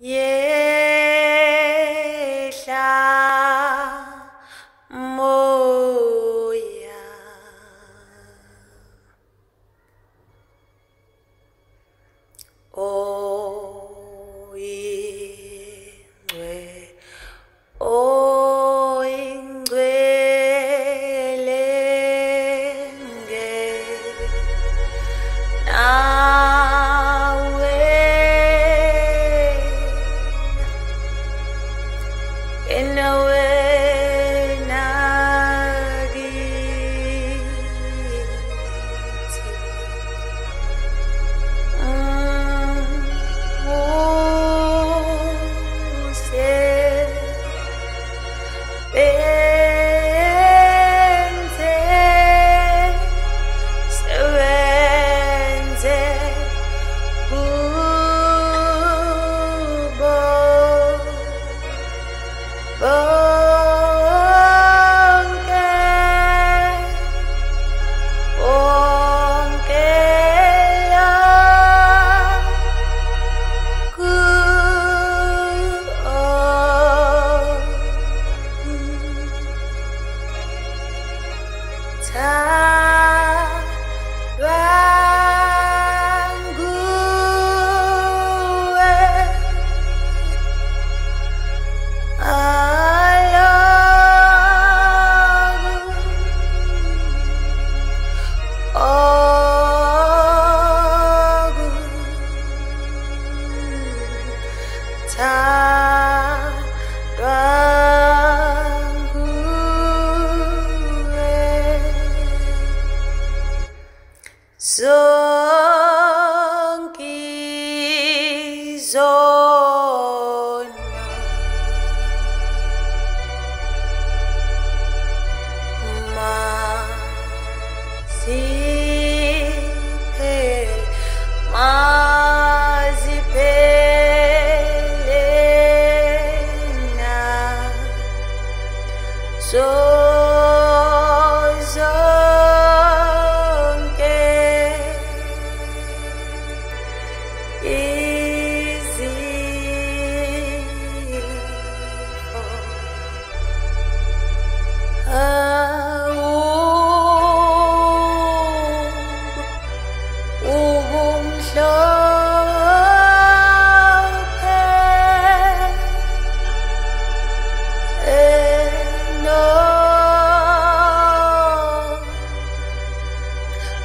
yehla benze Zonke,